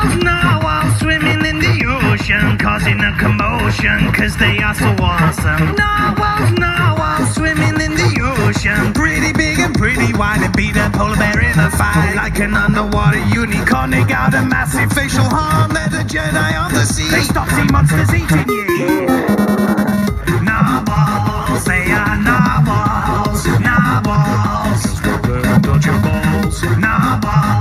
Because now I'm swimming in the ocean, causing a commotion, cause they are so awesome. Now I'm, now swimming in the ocean, pretty big and pretty wide, and beat a polar bear in a fight. Like an underwater unicorn, they got a massive facial horn, they're the Jedi of the sea. They stop sea monsters eating you. Narwhals, they are narwhals, narwhals. Got narwhals.